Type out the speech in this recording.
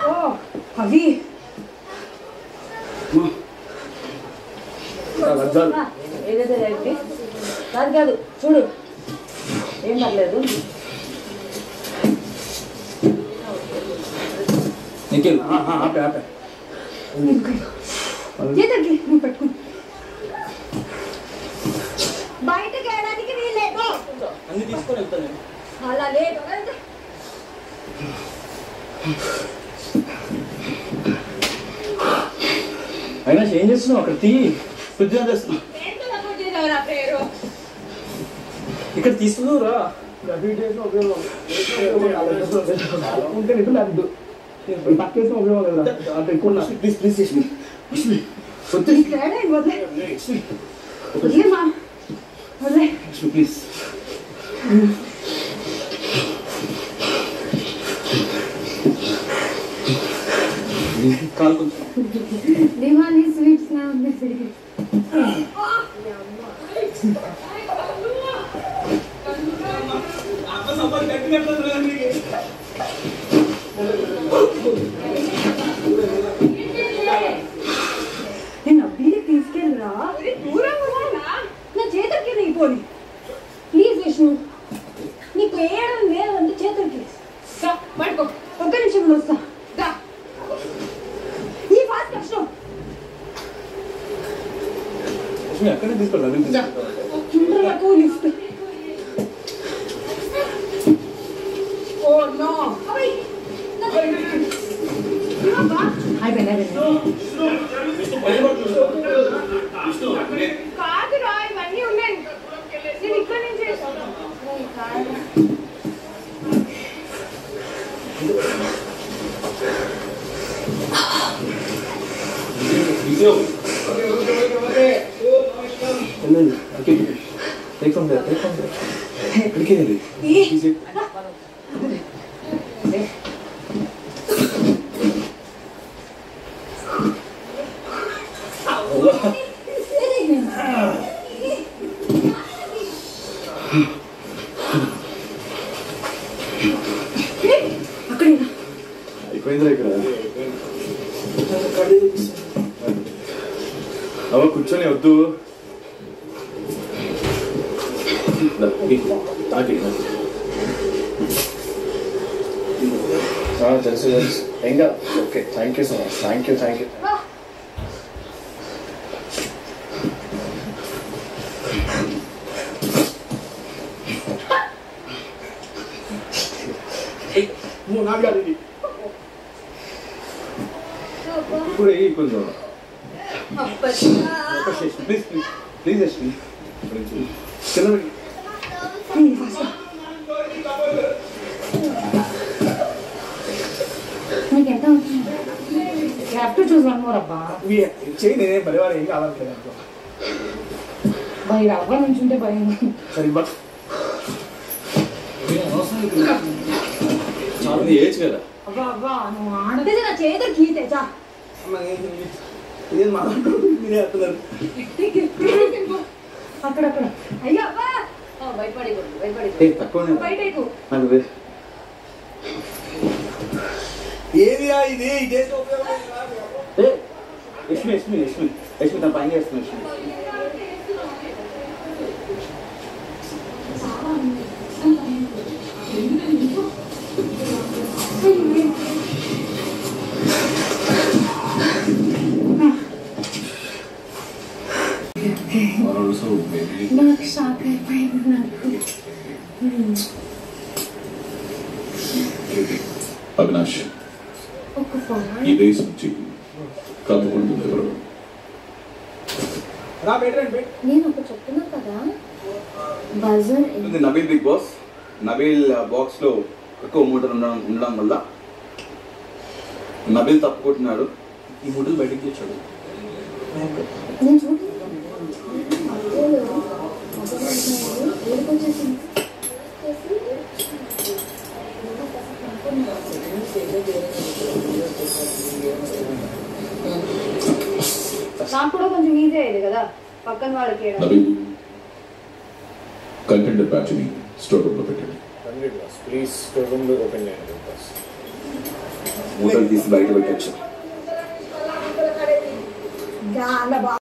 ఓ అవి ఏదైతే రైట్ కాదు కాదు చూడు ఏం పర్లేదు నిఖిల్ ఆపే ఆపే చేతకి నువ్వు పెట్టుకో బయటకి వెళ్ళడానికి వీల్లేదు అన్ని తీసుకొని వెళ్తాను నేను అలా లేదు అయినా ఏం చేస్తున్నావు అక్కడ? తీ. ఫ్రిడ్జ్ ఆన్ చేస్తున్నా ఏంటో నాకు వచ్చేసావు నా పేరు? ఇక్కడ తీసుకున్నావు రా. ఉంటే నిధులు అద్దు పక్కేసిన ఉపయోగం కదా అంత ఎక్కువ ప్లీజ్ ప్లీజ్ చేసి వద్దు ప్లీజ్. కాల్ కొంచెం దివాళీ స్వీట్స్ నా ఉంది. నేను అబ్బిని తీసుకెళ్ళరా? నా చేతులకి నీ పోని. ప్లీజ్ విష్ణు నీకు ఏడం లేదంటే చేతులకి. రా, పడుకో. ఒక్క నిమిషంలో వస్తా. అక్కడే తీసుకోవాలి చుండ్రకు లిఫ్ట్ ఓ నో అయిపోయింది అయిపోయింది కాదురా ఇవన్నీ ఉన్నాయి నేను ఇక్కడ నుంచి Take from there take from there ఇక్కడికి వెళ్ళి అక్కడ అయిపోయిందిరా ఇక్కడ అవ కూర్చొని వద్దు దా, ఈ, తాకి, తాకి. ఆ, తెలుసు తెలుసు ఏం కాదు okay thank you so much thank you thank you నాకు కాదు ఇది ఇప్పుడు ఏ కొంచెం ప్లీజ్ ప్లీజ్ ప్లీజ్ యశ్వి చిన్న నీకు ఎంత have to choose one more అబ్బా చేయి నేనే పరివారం ఏం కావాలి అనుకో భయ అవ్వ నుంచి ఉంటే భయం సరే ఇవ్వ చాలా ఏజ్ కదా అబ్బా అబ్బా నువ్వు ఆడతే నా చేత గీతేజా అమ్మ, నేను- ఇదేం మాట్లాడు మీరే అంటున్నారు అక్కడక్కడ అయ్యా అబ్బా భయపడి భయపడి ఏ తక్కువ బయటకు. నాకు వే ఏదిరా ఇది? ఏ యశ్మి యశ్మి యశ్మి యశ్మి తన పైన చేస్తున్నా యశ్మి నాకు షాక్ అయిపోయింది నాకు అవినాష్ ఈ దేశం నుంచి కలుపుకుంటుంది ఎవరు? రా బెటర్ బెట్ నేను ఒక చెప్తున్నా కదా. బజర్ ఇది నబీల్ బిగ్ బాస్. నబీల్ బాక్స్లో ఎక్కువ మూటలు ఉండడం ఉండడం వల్ల నబీల్ తప్పుకుంటున్నాడు ఈ మూటలు బయటికి తెచ్చాడు నేను నాకు కూడా కొంచెం ఈజీ అయ్యేది కదా పక్కన వాళ్ళకి కంటెంట్ బ్యాచ్ని స్టోర్ రూమ్లో పెట్టండి. Hundred boss please room open చేయండి బాస్ మూటలు తీసి బయట పెట్టచ్చు